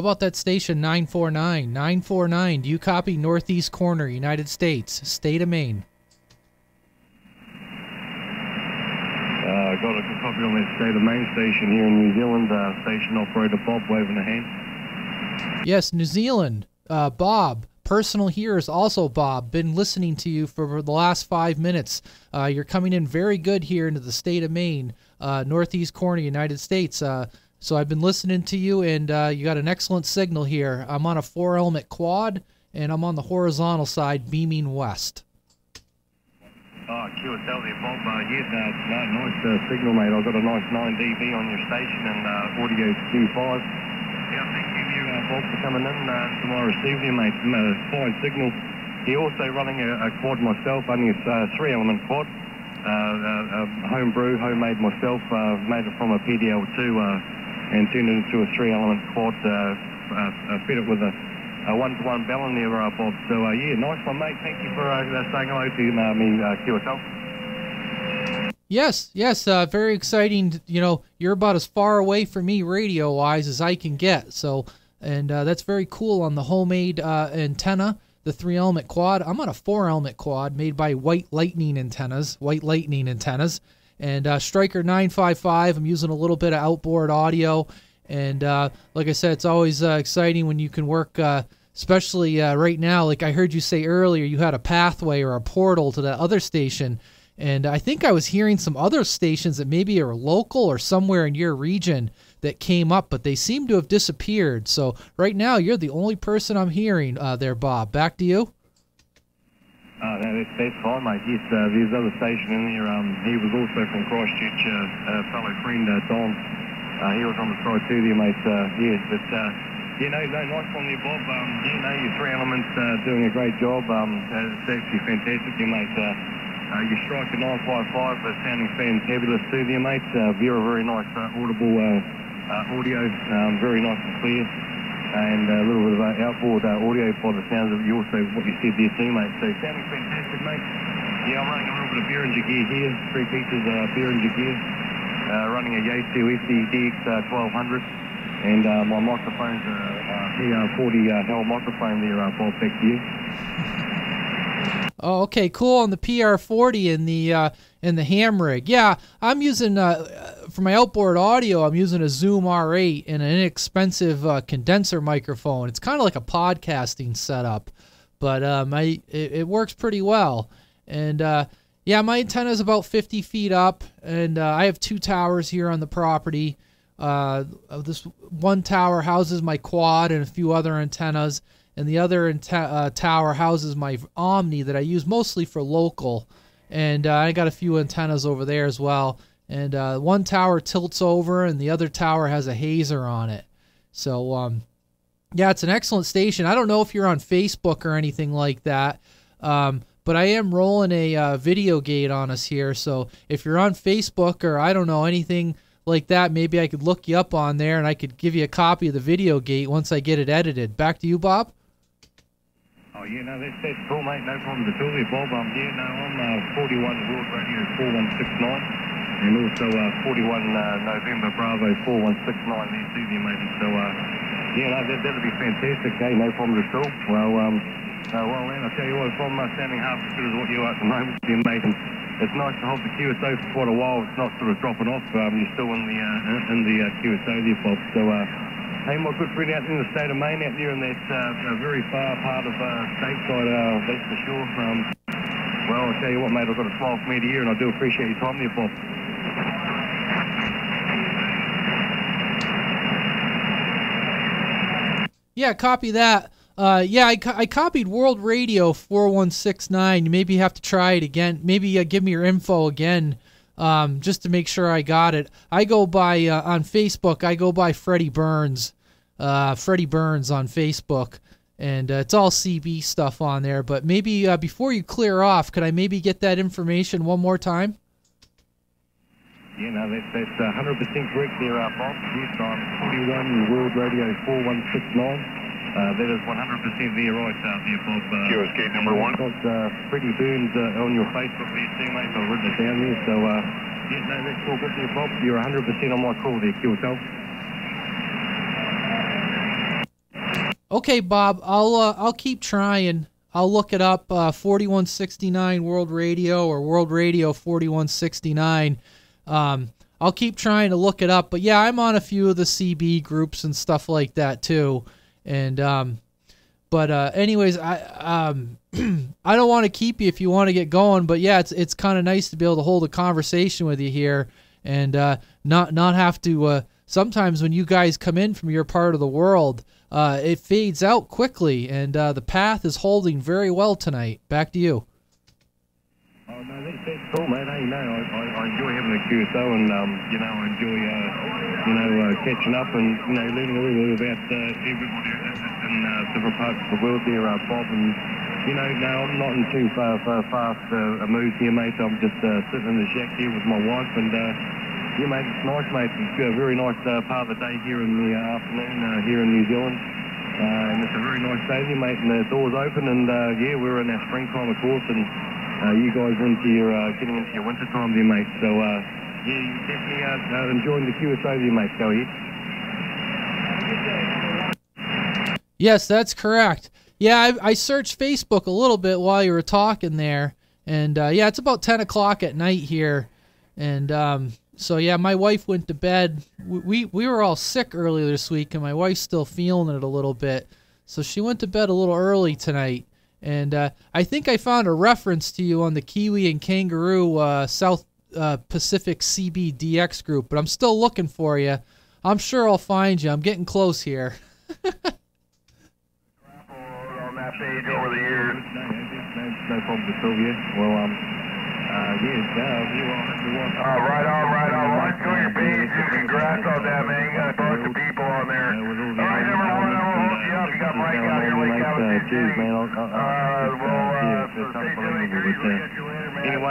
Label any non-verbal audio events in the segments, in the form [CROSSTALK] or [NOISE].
How about that station 949? 949. Do you copy Northeast Corner, United States, state of Maine? Uh, got a copy on that state of Maine station here in New Zealand. Uh, station operator Bob waving a hand. Yes, New Zealand. Uh, Bob. Personal here is also Bob. Been listening to you for the last five minutes. Uh, you're coming in very good here into the state of Maine, uh, northeast corner, United States. Uh, so I've been listening to you, and uh, you got an excellent signal here. I'm on a four element quad, and I'm on the horizontal side, beaming west. Oh, QSL there, Bob. Uh, yeah, uh, nice uh, signal, mate. I've got a nice 9 dB on your station and uh, audio Q5. Yeah, thank you, uh, Bob, for coming in uh, tomorrow evening, mate. Uh, fine signal. He also running a, a quad myself, only a uh, three-element quad. Uh, uh, home brew, homemade myself, uh, made it from a PDL2 uh, and turned it into a three-element quad. Uh, uh, fed it with a a one-to-one bell there, uh, Bob. So, uh, yeah, nice one, mate. Thank you for uh, saying hello to uh, me, uh, QSL. Yes, yes, uh, very exciting. You know, you're about as far away from me radio-wise as I can get. So, and uh, that's very cool on the homemade uh, antenna, the three-element quad. I'm on a four-element quad made by White Lightning antennas, White Lightning antennas, and uh, Stryker 955. I'm using a little bit of outboard audio and uh, like I said, it's always uh, exciting when you can work, uh, especially uh, right now. Like I heard you say earlier, you had a pathway or a portal to that other station. And I think I was hearing some other stations that maybe are local or somewhere in your region that came up, but they seem to have disappeared. So right now, you're the only person I'm hearing uh, there, Bob. Back to you. Oh, no, that's, that's fine, mate. Yes, uh, there's other station in there. Um, he was also from Christchurch, uh, a fellow friend, uh, Don. Uh, he was on the side too there, mate. Uh, yes, but uh, you know, no, nice one there, Bob. Um, you know, your three elements uh, doing a great job. Um, it's actually fantastic, there, mate. Uh, uh, your Stryker 955 uh, sounding fantabulous too there, mate. Uh, very, very nice uh, audible uh, uh, audio, um, very nice and clear. And a little bit of uh, outboard uh, audio by the sounds of you also what you said there too, mate. So sounding fantastic, mate. Yeah, I'm running a little bit of Behringer gear here, three pieces of uh, Behringer gear uh, running a Yaesu FT DX 1200, and uh, my microphone's a uh, PR40 Heil microphone there, uh, Bob, back to you. [LAUGHS] Oh, okay, cool. On the PR40 and the uh, and the ham rig, yeah, I'm using uh, for my outboard audio. I'm using a Zoom R8 and an inexpensive uh, condenser microphone. It's kind of like a podcasting setup, but um, I it, it works pretty well. And uh, yeah, my antenna is about 50 feet up, and uh, I have two towers here on the property. Uh, this one tower houses my quad and a few other antennas, and the other uh, tower houses my Omni that I use mostly for local. And uh, I got a few antennas over there as well. And uh, one tower tilts over, and the other tower has a hazer on it. So, um, yeah, it's an excellent station. I don't know if you're on Facebook or anything like that. Um, but I am rolling a uh, video gate on us here. So if you're on Facebook or I don't know anything like that, maybe I could look you up on there and I could give you a copy of the video gate once I get it edited. Back to you, Bob. Oh, yeah, no, that's, that's cool, mate. No problem at all there, Bob. Um, yeah, no, I'm uh, 41 World Radio 4169 and also uh, 41 uh, November Bravo 4169 there too there, mate. So, uh, yeah, no, that, that'll be fantastic, hey, no problem at all. Well, um, uh, well, man, I'll tell you what, I'm uh, sounding half as good as what you are at the moment, then, mate, and it's nice to hold the QSO for quite a while. It's not sort of dropping off. Um, you're still in the uh, in the uh, QSO there, Bob. So, uh, hey, my good friend out in the state of Maine, out there in that uh, very far part of uh, stateside, uh, that's for sure. Um, well, I'll tell you what, mate, I've got a smile from ear to ear, and I do appreciate your time there, Bob. Yeah, copy that. Uh, yeah, I, co- I copied World Radio 4169. You Maybe have to try it again. Maybe uh, give me your info again um, just to make sure I got it. I go by, uh, on Facebook, I go by Freddie Burns. Uh, Freddie Burns on Facebook. And uh, it's all CB stuff on there. But maybe uh, before you clear off, could I maybe get that information one more time? Yeah, no, that's, that's 100% correct there, Bob. Yes, I'm 41 World Radio 4169. Uh, that is 100% there right out there, Bob. Uh, QSK number one. Got uh, Freddie Burns uh, on your Facebook there too, mate. I've written it down there. So, uh, yeah, no, that's all good there, Bob. You're 100% on my call there, QSL. Okay, Bob. I'll uh, I'll keep trying. I'll look it up. Uh, 4169 World Radio or World Radio 4169. Um, I'll keep trying to look it up. But yeah, I'm on a few of the CB groups and stuff like that too. And um, but uh, anyways, I um, [CLEARS THROAT] I don't want to keep you if you want to get going. But yeah, it's it's kind of nice to be able to hold a conversation with you here and uh, not not have to. Uh, sometimes when you guys come in from your part of the world, uh, it fades out quickly, and uh, the path is holding very well tonight. Back to you. Oh, no, that's, that's cool, mate. Hey, no, I, I, I enjoy having QSO and, um, you know, enjoy, uh, you know, uh, catching up and, you know, learning a little bit about uh, everybody in uh, different parts of the world there, uh, Bob. And, you know, no, I'm not in too far, far fast uh, a mood here, mate. I'm just uh, sitting in the shack here with my wife and, uh, yeah, mate, it's nice, mate. It's a very nice uh, part of the day here in the uh, afternoon uh, here in New Zealand. Uh, and it's a very nice day here, mate, and the door's open, and uh, yeah, we're in our springtime, of course, and uh, you guys are into your, uh, getting into your winter time there, mate. So, uh, yeah, you're definitely uh, uh, enjoying the QSO there, mate. Go ahead. Yes, that's correct. Yeah, I, I searched Facebook a little bit while you were talking there, and uh, yeah, it's about ten o'clock at night here, and um, so yeah, my wife went to bed. We we were all sick earlier this week, and my wife's still feeling it a little bit, so she went to bed a little early tonight. And uh, I think I found a reference to you on the Kiwi and Kangaroo uh, South uh, Pacific CBDX group, but I'm still looking for you. I'm sure I'll find you. I'm getting close here. on that page over the years. No, no, no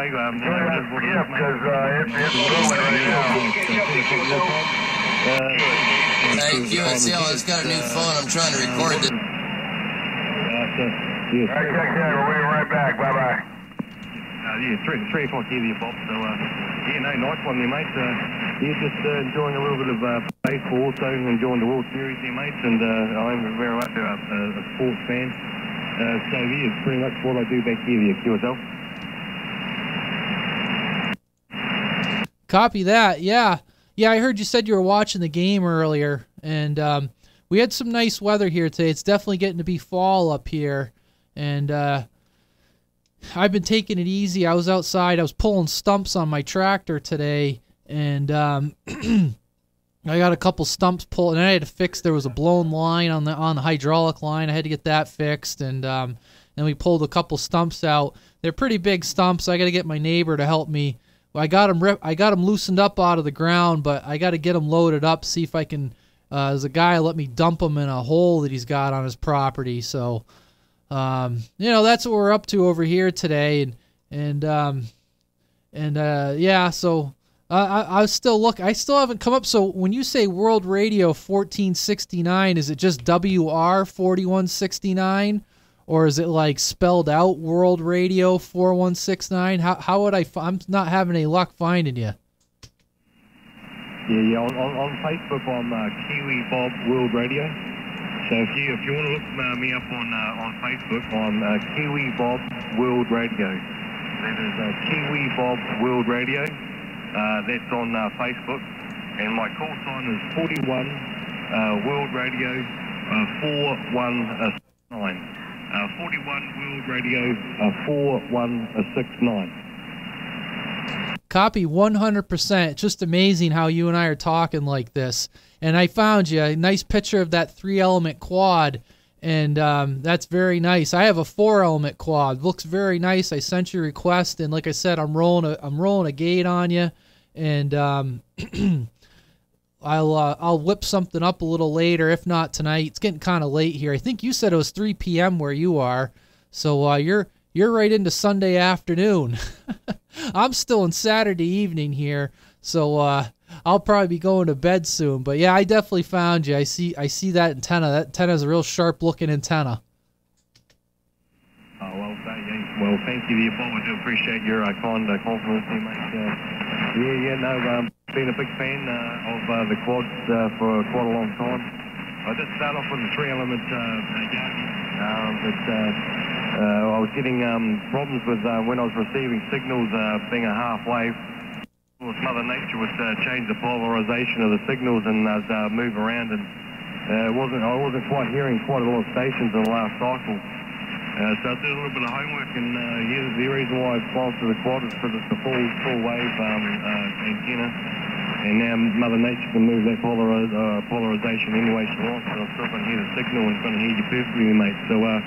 skip, is, mate. because uh, it's, it's booming right now. Hey, QSL, I just got a new phone. I'm trying to record this. Uh, yeah, All right, check that. We're waiting right back. Bye-bye. Uh, yeah, three, three o'clock here, there, Bob. So, uh, yeah, no, nice one there, mate. Uh, yeah, just uh, enjoying a little bit of uh, baseball, also enjoying the World Series there, mate. And uh, I'm very much a, a sports fan. Uh, so, yeah, it's pretty much what I do back here, the QSL. Copy that. Yeah. Yeah, I heard you said you were watching the game earlier, and um, we had some nice weather here today. It's definitely getting to be fall up here, and uh, I've been taking it easy. I was outside. I was pulling stumps on my tractor today, and um, [CLEARS THROAT] I got a couple stumps pulled, and I had to fix. There was a blown line on the on the hydraulic line. I had to get that fixed, and um, then we pulled a couple stumps out. They're pretty big stumps. I got to get my neighbor to help me. I got them I got them loosened up out of the ground, but I got to get them loaded up. See if I can. Uh, there's a guy let me dump them in a hole that he's got on his property. So, um, you know, that's what we're up to over here today, and and um, and uh, yeah. So I I still look. I still haven't come up. So when you say World Radio 1469, is it just WR 4169? Or is it like spelled out World Radio 4169? How, how would I? F- I'm not having any luck finding you. Yeah, yeah. On, on, on Facebook, I'm uh, Kiwi Bob World Radio. So if you if you want to look uh, me up on uh, on Facebook, I'm uh, Kiwi Bob World Radio. That is uh, Kiwi Bob World Radio. Uh, that's on uh, Facebook, and my call sign is 41 uh, World Radio uh, 4169. Uh, 41 World Radio uh, 4169. Copy 100%. Just amazing how you and I are talking like this. And I found you a nice picture of that three element quad. And um, that's very nice. I have a four element quad. Looks very nice. I sent you a request, and like I said, I'm rolling a I'm rolling a gate on you, and um, [CLEARS THROAT] I'll uh, I'll whip something up a little later, if not tonight. It's getting kind of late here. I think you said it was 3 p.m. where you are, so uh, you're you're right into Sunday afternoon. [LAUGHS] I'm still in Saturday evening here, so uh, I'll probably be going to bed soon. But yeah, I definitely found you. I see I see that antenna. That antenna is a real sharp looking antenna. Oh, well, thank you. Well, thank you, the. I do appreciate your uh, kind uh, confidence here, mate. Yeah, yeah, no, um, been a big fan uh, of uh, the quads uh, for quite a long time. I did start off with the three element uh, um, but uh, uh, I was getting um, problems with when I was receiving signals being a half wave. Mother Nature would change the polarization of the signals and move around, and wasn't I wasn't quite hearing quite a lot of stations in the last cycle. Uh, so I did a little bit of homework, and uh, yeah, the reason why I sponsored the quad is because it's the full full wave um, uh, antenna. And now Mother Nature can move that polariz- uh, polarization any way she wants, so I'm still to hear the signal and going to hear you perfectly, mate. So, uh,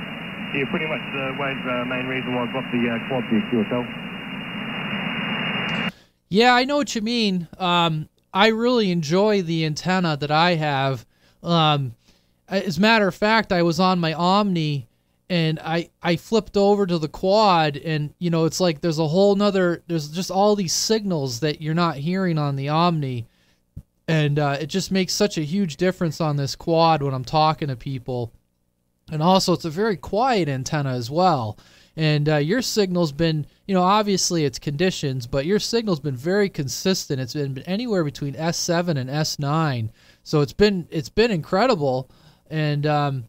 yeah, pretty much the way, uh, main reason why I've got the uh, quad for QSL. Yeah, I know what you mean. Um, I really enjoy the antenna that I have. Um, as a matter of fact, I was on my Omni and I, I flipped over to the quad and you know it's like there's a whole nother there's just all these signals that you're not hearing on the Omni and uh, it just makes such a huge difference on this quad when I'm talking to people. And also, it's a very quiet antenna as well. And uh, your signal's been, you know, obviously it's conditions, but your signal's been very consistent. It's been anywhere between S7 and S9, so it's been it's been incredible. And um,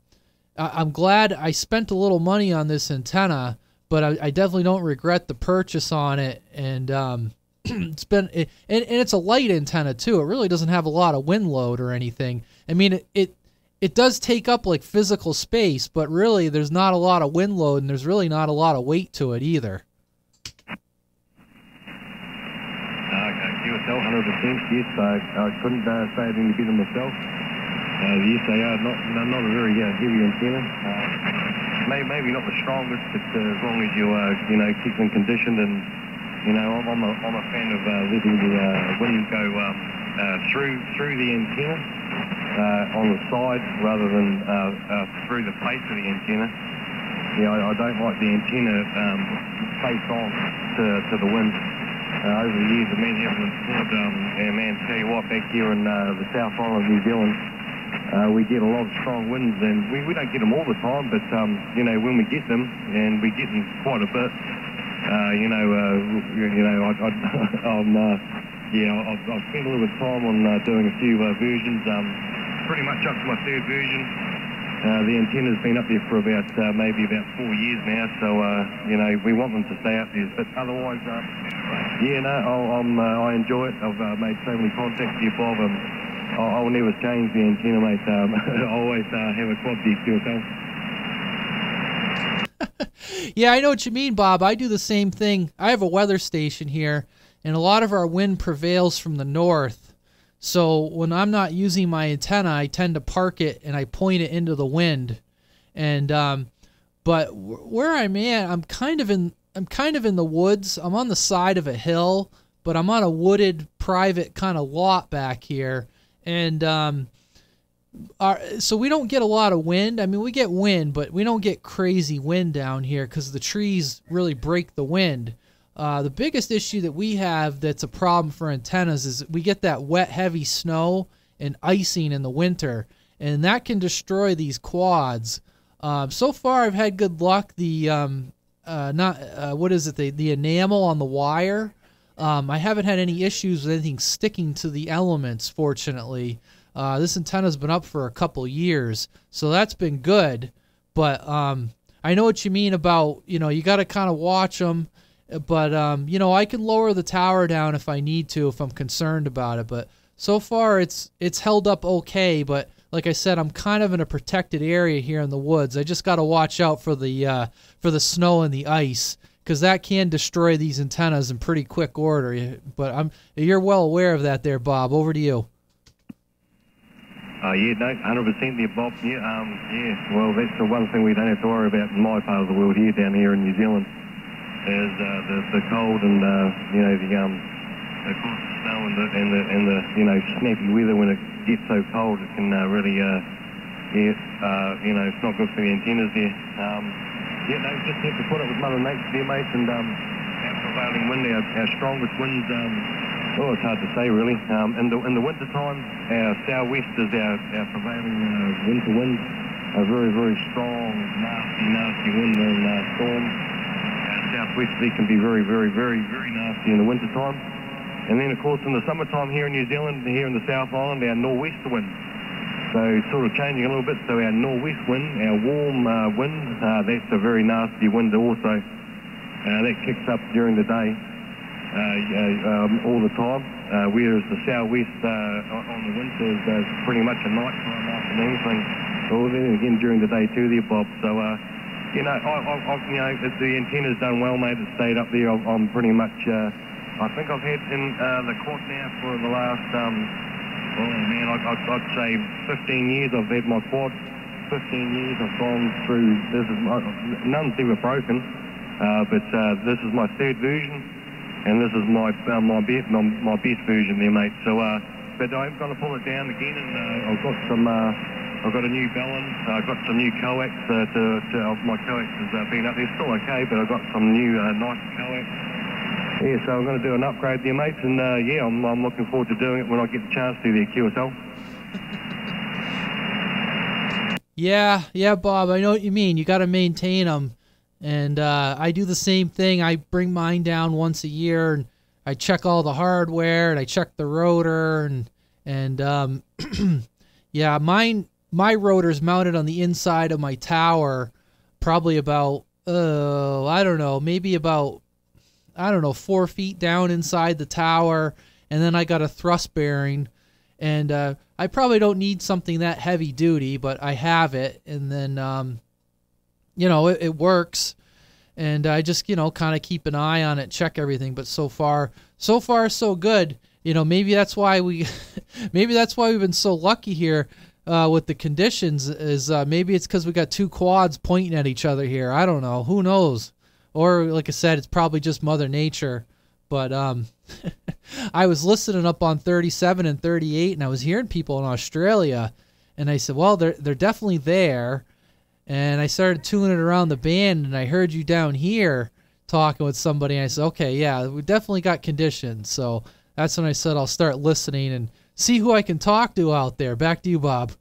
I- I'm glad I spent a little money on this antenna, but I, I definitely don't regret the purchase on it. And um, [CLEARS THROAT] it's been it, and, and it's a light antenna too. It really doesn't have a lot of wind load or anything. I mean, it, it it does take up like physical space, but really there's not a lot of wind load and there's really not a lot of weight to it either. Okay, QSL, 100%. Yes, I, I couldn't uh, say it any better myself. Uh, yes, they are not, no, not a very uh, heavy antenna. Uh, maybe, maybe not the strongest, but uh, as long as you, uh, you know, keep them conditioned and, you know, I'm, I'm, a, I'm a fan of uh, letting the uh, wind go um, uh, through through the antenna uh, on the side rather than uh, uh, through the face of the antenna. Yeah, I, I don't like the antenna um, face on to, to the wind. Uh, over the years, the men having installed, um, our man tell you what, back here in uh, the South Island of New Zealand, uh, we get a lot of strong winds, and we, we don't get them all the time, but um, you know when we get them, and we get them quite a bit, uh, you know, uh, you, know, I, I, [LAUGHS] I'm, uh, yeah, I've, I've spent a little bit of time on uh, doing a few uh, versions, um, pretty much up to my third version. Uh, the antenna's been up there for about uh, maybe about four years now, so uh, you know we want them to stay up there. But otherwise, uh, yeah, no, I'll, I'm, uh, I enjoy it. I've uh, made so many contacts here, Bob, and I'll, I'll never change the antenna, mate. Um, [LAUGHS] I always uh, have a quad deep QSL. [LAUGHS] Yeah, I know what you mean, Bob. I do the same thing. I have a weather station here, and a lot of our wind prevails from the north. So when I'm not using my antenna, I tend to park it and I point it into the wind. And um, but wh- where I'm at, I'm kind of in I'm kind of in the woods. I'm on the side of a hill, but I'm on a wooded private kind of lot back here, and um, our, so we don't get a lot of wind. I mean, we get wind, but we don't get crazy wind down here because the trees really break the wind. Uh, the biggest issue that we have that's a problem for antennas is we get that wet, heavy snow and icing in the winter, and that can destroy these quads. Um, so far, I've had good luck. The um, uh, not uh, what is it? The the enamel on the wire. Um, I haven't had any issues with anything sticking to the elements, fortunately. Uh, this antenna's been up for a couple years, so that's been good. But um, I know what you mean about you know you got to kind of watch them. But um, you know I can lower the tower down if I need to if I'm concerned about it. But so far it's it's held up okay. But like I said, I'm kind of in a protected area here in the woods. I just got to watch out for the uh, for the snow and the ice because that can destroy these antennas in pretty quick order. But I'm you're well aware of that, there, Bob. Over to you. Uh, yeah, no, 100% there, Bob. Yeah, um, yeah. Well, that's the one thing we don't have to worry about in my part of the world here, down here in New Zealand, is uh, the the cold and uh, you know the um, the snow and the and the and the you know snappy weather when it gets so cold, it can uh, really uh, yeah, uh, you know, it's not good for the antennas there. Um, yeah, no, just have to put it with Mother Nature there, mate, and um, our prevailing wind, our, our strongest winds. Um, Oh, it's hard to say really. Um, in the in the winter time, our southwest is our, our prevailing uh, winter wind. A very very strong, nasty nasty wind and uh, storm. Our southwesterly can be very very very very nasty in the winter time. And then of course in the summertime here in New Zealand, here in the South Island, our nor'wester wind. So sort of changing a little bit. So our northwest wind, our warm uh, wind, uh, that's a very nasty wind also. Uh, that kicks up during the day uh, um, all the time. Uh, whereas the southwest uh, on the winter is pretty much a nighttime afternoon thing. Well, then again during the day too there, Bob. So, you know, I, I, I, you know, the antenna's done well, mate, it stayed up there. I'm, I'm pretty much, I think I've had in the quad now for the last, um, oh man, I'd, I'd, I'd say 15 years I've had my quad. 15 years I've gone through, this is my, none's ever broken, uh, but uh, this is my third version, and this is my uh, my, best, my, my best version there, mate. So, uh, but I'm going to pull it down again, and uh, I've got some, uh, I've got a new balun, I've got some new coax, uh, to, to, uh, my coax has uh, been up there, still okay, but I've got some new uh, nice coax. Yeah, so I'm going to do an upgrade there, mates, and uh, yeah, I'm, I'm looking forward to doing it when I get the chance to there, QSL. Yeah, yeah, Bob. I know what you mean. You got to maintain them, and uh, I do the same thing. I bring mine down once a year, and I check all the hardware, and I check the rotor, and and um, [CLEARS THROAT] yeah, mine my rotor's mounted on the inside of my tower, probably about uh I don't know, maybe about I don't know four feet down inside the tower, and then I got a thrust bearing and uh, I probably don't need something that heavy duty, but I have it, and then um, you know it, it works, and I just you know kind of keep an eye on it, check everything. But so far, so far so good. You know maybe that's why we, [LAUGHS] maybe that's why we've been so lucky here uh, with the conditions. Is uh, maybe it's because we got two quads pointing at each other here. I don't know. Who knows? Or like I said, it's probably just Mother Nature. But um, [LAUGHS] I was listening up on 37 and 38, and I was hearing people in Australia, and I said, "Well, they're they're definitely there." And I started tuning it around the band, and I heard you down here talking with somebody. And I said, "Okay, yeah, we definitely got conditions." So that's when I said I'll start listening and see who I can talk to out there. Back to you, Bob.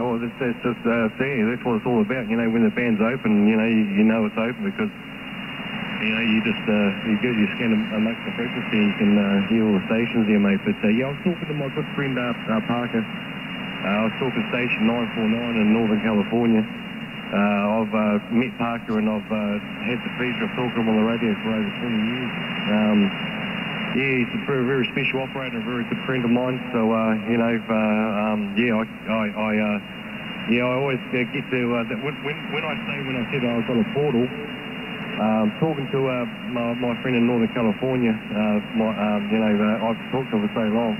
Oh, that's, that's just uh, see, that's what it's all about. You know, when the band's open, you know, you, you know it's open because you know you just uh, you go you scan a, a maximum frequency, you can uh, hear all the stations there, mate. But uh, yeah, I was talking to my good friend uh, uh, Parker. Uh, I was talking station 949 in Northern California. Uh, I've uh, met Parker and I've uh, had the pleasure of talking to him on the radio for over 20 years. Um, yeah, he's a very, very special operator, a very good friend of mine. So, uh, you know, uh, um, yeah, I, I, I uh, yeah, I always uh, get to, when, when I say, when I said I was on a portal, um, talking to uh, my, my friend in Northern California, uh, my, um, you know, uh, I've talked to him for so long.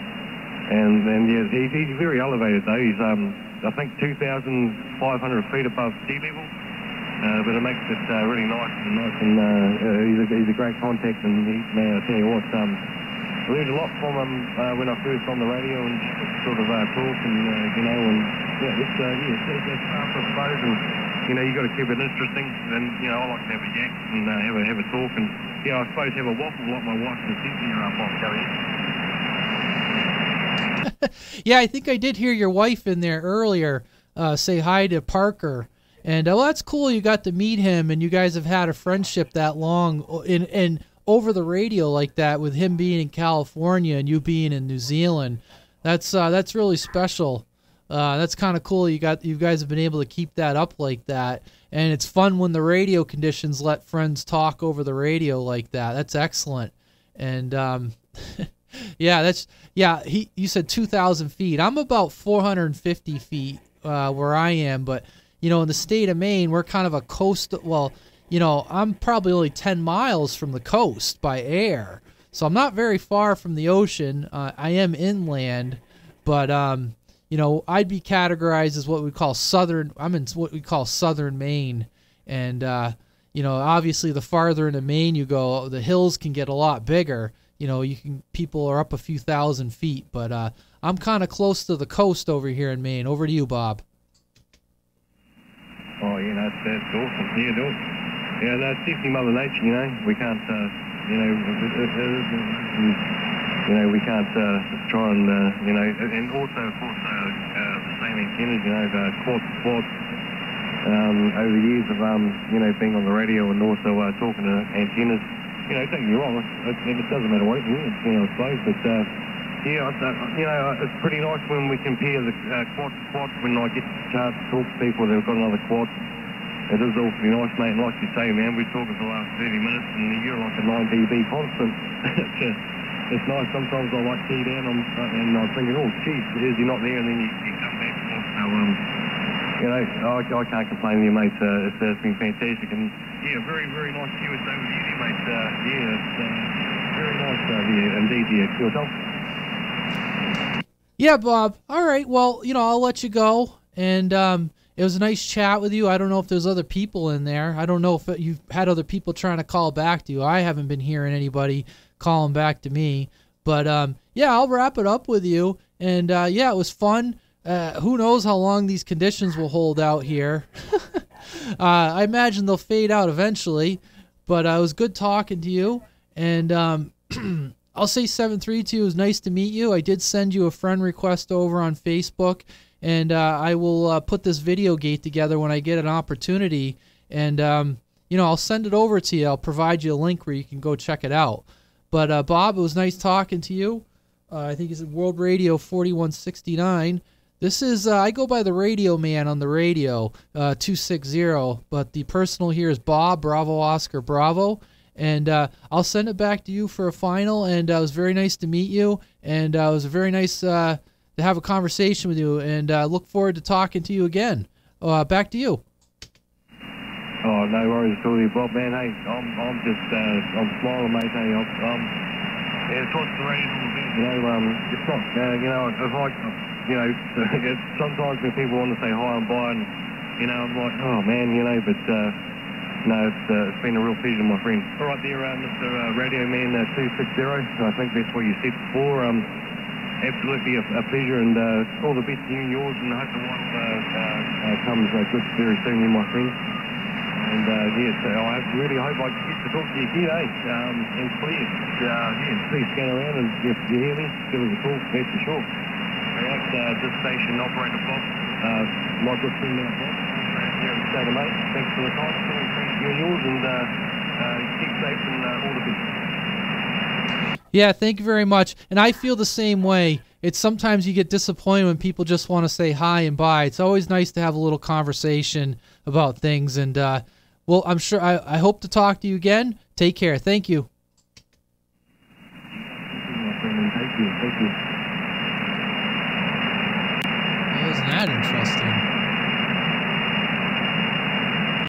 And, and yeah, he's, he's very elevated though. He's, um, I think, 2,500 feet above sea level. Uh, but it makes it uh, really nice and nice and uh, uh, he's, a, he's a great contact and he, man, I tell you what, um, I learned a lot from him uh, when I first on the radio and sort of uh, talk and you know and yeah, it's uh, yeah, it's, it's, fast I suppose and you know you got to keep it interesting and you know I like to have a yak and have a have a talk and yeah I suppose have a waffle like my wife was thinking up on Kelly. [LAUGHS] yeah, I think I did hear your wife in there earlier uh, say hi to Parker. And uh, well, that's cool. You got to meet him, and you guys have had a friendship that long, in and over the radio like that, with him being in California and you being in New Zealand. That's uh, that's really special. Uh, that's kind of cool. You got you guys have been able to keep that up like that, and it's fun when the radio conditions let friends talk over the radio like that. That's excellent. And um, [LAUGHS] yeah, that's yeah. He you said two thousand feet. I'm about four hundred and fifty feet uh, where I am, but you know, in the state of Maine, we're kind of a coast. Well, you know, I'm probably only 10 miles from the coast by air. So I'm not very far from the ocean. Uh, I am inland, but, um, you know, I'd be categorized as what we call southern. I'm in what we call southern Maine. And, uh, you know, obviously the farther into Maine you go, the hills can get a lot bigger. You know, you can people are up a few thousand feet, but uh, I'm kind of close to the coast over here in Maine. Over to you, Bob. That's, awesome. Yeah, no, yeah, that's definitely Mother Nature, you know. We can't, uh, you know, you know, we can't uh, try and, uh, you know, and also, of course, uh, uh, the same antennas, you know, uh, quad to quad. Um, over the years of, um, you know, being on the radio and also uh, talking to antennas, you know, don't get me wrong, it, it, it doesn't matter what is, you know, I suppose, but, uh, Yeah, uh, you know, it's pretty nice when we compare the uh, quad to when I get the chance to talk to people that have got another quad. It is awfully nice, mate. Like you say, man, we've talked for the last 30 minutes and you're like a 9 dB constant. [LAUGHS] it's, uh, it's nice. Sometimes I like key down I'm, uh, and I'm thinking, oh, geez, is he not there? And then you, you come back. So, um, you know, I, I can't complain to you, mate. Uh, it's, uh, it's been fantastic. And yeah, very, very nice QSO with you, mate. Uh, yeah, it's uh, very nice uh, the, indeed, the QSO. Yeah, Bob. All right. Well, you know, I'll let you go. And um, it was a nice chat with you. I don't know if there's other people in there. I don't know if you've had other people trying to call back to you. I haven't been hearing anybody calling back to me. But um, yeah, I'll wrap it up with you. And uh, yeah, it was fun. Uh, who knows how long these conditions will hold out here? [LAUGHS] uh, I imagine they'll fade out eventually. But uh, it was good talking to you. And um, [CLEARS THROAT] I'll say 732 is nice to meet you. I did send you a friend request over on Facebook, and uh, I will uh, put this video gate together when I get an opportunity. And, um, you know, I'll send it over to you. I'll provide you a link where you can go check it out. But, uh, Bob, it was nice talking to you. Uh, I think it's World Radio 4169. This is, uh, I go by the radio man on the radio, uh, 260, but the personal here is Bob, Bravo Oscar Bravo and I'll send it back to you for a final. And it was very nice to meet you, and it was a very nice to have a conversation with you. And uh, look forward to talking to you again. Uh, back to you. Oh, no worries at all, Bob, man. Hey, I'm, I'm just, I'm smiling, mate. Hey, I'm, um, yeah, it's what's the rating all about, you know, um, it's not, you know, if I, you know, [LAUGHS] sometimes when people want to say hi and bye, and, you know, I'm like, oh, man, you know, but, no, it's, uh, it's been a real pleasure, my friend. All right there, uh, Mr. Uh, Radio Man uh, 260. I think that's what you said before. Um, absolutely a, a pleasure, and uh, all the best to you and yours, and I hope the wife uh, uh, comes uh, good very soon, my friend. And uh, yes, I really hope I get to talk to you again, eh? Um, and please, uh, yeah, please scan around, and if you hear me, give us a call, that's for sure. Right, uh, this station operator Bob, uh, my good friend now, Bob, here in state of mate. Thanks for the time. You and yours, and uh, uh, keep safe and uh, all the best. Yeah, thank you very much. And I feel the same way. It's sometimes you get disappointed when people just want to say hi and bye. It's always nice to have a little conversation about things. And uh, well, I'm sure I, I hope to talk to you again. Take care. Thank you.